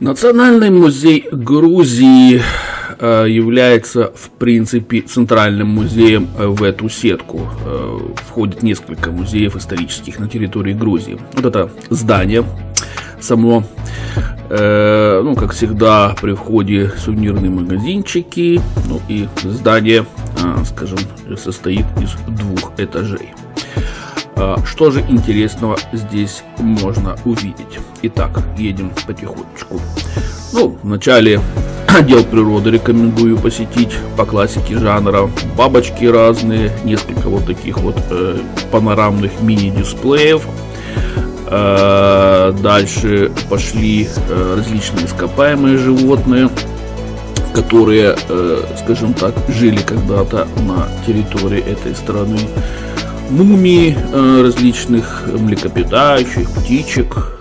Национальный музей Грузии э, является, в принципе, центральным музеем э, в эту сетку. Э, входит несколько музеев исторических на территории Грузии. Вот это здание само, ну, как всегда, при входе сувенирные магазинчики, ну и здание, скажем, состоит из двух этажей. Что же интересного здесь можно увидеть? Итак, едем потихонечку. Ну, вначале отдел природы рекомендую посетить по классике жанра. Бабочки разные, несколько вот таких вот э, панорамных мини-дисплеев. Э, дальше пошли э, различные ископаемые животные, которые, э, скажем так, жили когда-то на территории этой страны мумии э, различных млекопитающих, птичек,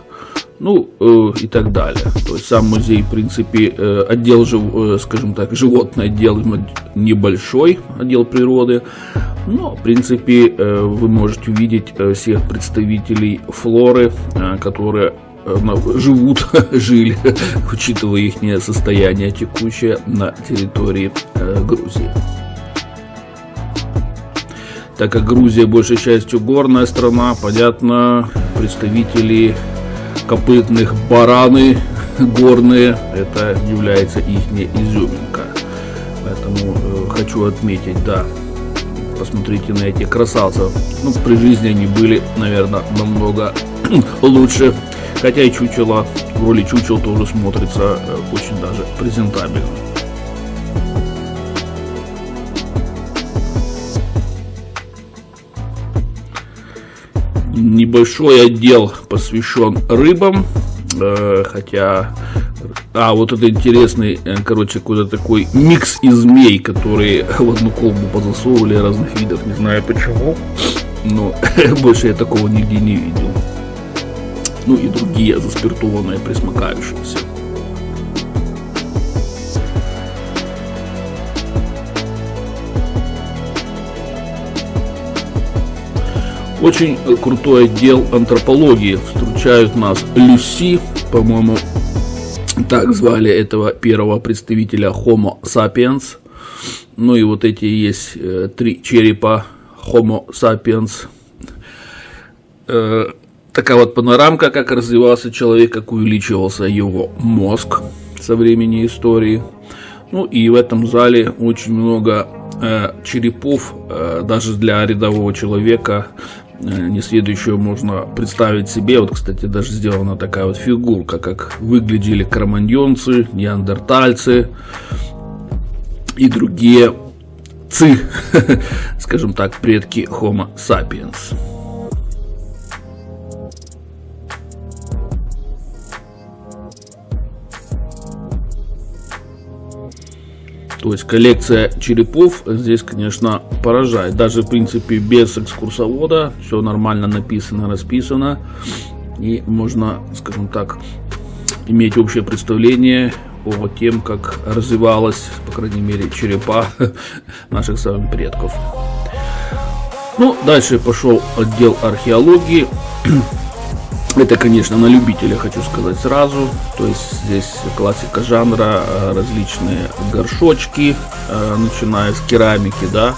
ну э, и так далее. То есть сам музей, в принципе, э, отдел, жив, э, скажем так, животный отдел небольшой, отдел природы, но, в принципе, э, вы можете увидеть э, всех представителей флоры, э, которые э, живут, жили, учитывая их состояние текущее на территории э, Грузии так как Грузия большей частью горная страна, понятно, представители копытных бараны горные, это является их изюминка. Поэтому э, хочу отметить, да, посмотрите на этих красавцев. Ну, при жизни они были, наверное, намного лучше. Хотя и чучело, в роли чучел тоже смотрится э, очень даже презентабельно. Небольшой отдел посвящен рыбам, э, хотя... А, вот это интересный, э, короче, какой-то такой микс из змей, которые в одну колбу позасовывали разных видов, не знаю почему, но больше я такого нигде не видел. Ну и другие заспиртованные, присмыкающиеся. Очень крутой отдел антропологии. Встречают нас Люси, по-моему, так звали этого первого представителя Homo sapiens. Ну и вот эти есть э, три черепа Homo sapiens. Э, такая вот панорамка, как развивался человек, как увеличивался его мозг со времени истории. Ну и в этом зале очень много э, черепов, э, даже для рядового человека Э, несведущего можно представить себе. Вот, кстати, даже сделана такая вот фигурка, как выглядели кроманьонцы, неандертальцы и другие ци, скажем так, предки Homo sapiens. То есть коллекция черепов здесь, конечно, поражает. Даже, в принципе, без экскурсовода все нормально написано, расписано. И можно, скажем так, иметь общее представление о тем, как развивалась, по крайней мере, черепа наших с вами предков. Ну, дальше пошел отдел археологии. Это, конечно, на любителя, хочу сказать сразу. То есть здесь классика жанра, э, различные горшочки, э, начиная с керамики, да,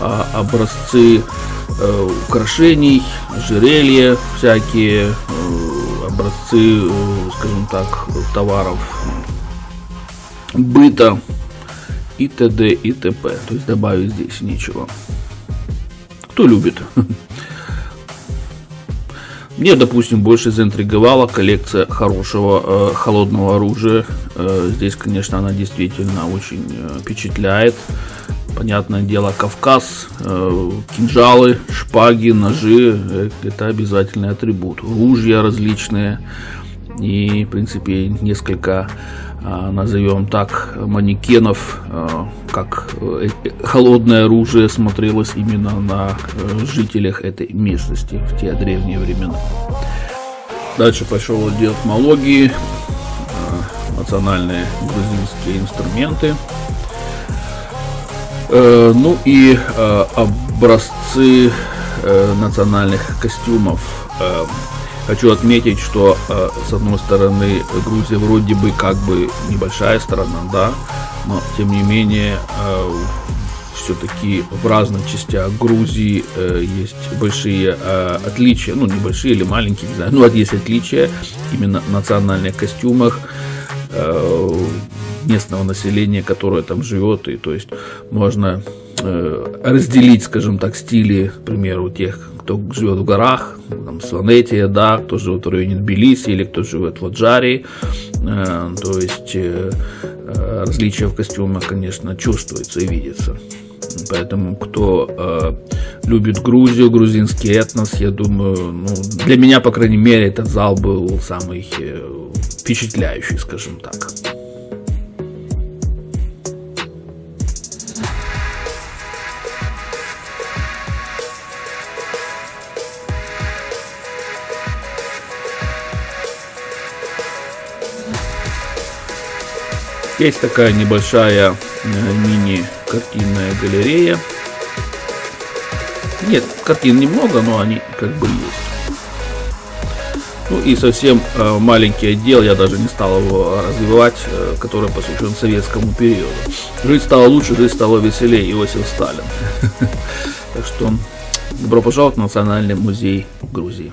а, образцы э, украшений, жерелья всякие, образцы, скажем так, товаров быта и т.д. и т.п. То есть добавить здесь нечего. Кто любит. Мне, допустим, больше заинтриговала коллекция хорошего э, холодного оружия. Э, здесь, конечно, она действительно очень э, впечатляет. Понятное дело, Кавказ, э, кинжалы, шпаги, ножи э, – это обязательный атрибут. Ружья различные и, в принципе, несколько а, назовем так, манекенов, а, как э, холодное оружие смотрелось именно на э, жителях этой местности в те древние времена. Дальше пошел отдел этмологии, а, национальные грузинские инструменты. Э, ну и образцы национальных костюмов Хочу отметить, что э, с одной стороны Грузия вроде бы как бы небольшая страна, да, но тем не менее э, все-таки в разных частях Грузии э, есть большие э, отличия, ну небольшие или маленькие, не знаю, но вот есть отличия именно в национальных костюмах э, местного населения, которое там живет, и то есть можно э, разделить, скажем так, стили, к примеру, тех, кто живет в горах, там, Сванетия, да, кто живет в районе Тбилиси или кто живет в Аджарии, э, то есть э, э различия в костюмах, конечно, чувствуется и видится. Поэтому кто э, любит Грузию, грузинский этнос, я думаю, ну, для меня, по крайней мере, этот зал был самый э, впечатляющий, скажем так. Есть такая небольшая э, мини-картинная галерея. Нет, картин немного, но они как бы есть. Ну и совсем э, маленький отдел, я даже не стал его развивать, э, который посвящен советскому периоду. Жизнь стала лучше, жизнь стала веселее, Иосиф Сталин. Так что добро пожаловать в Национальный музей Грузии.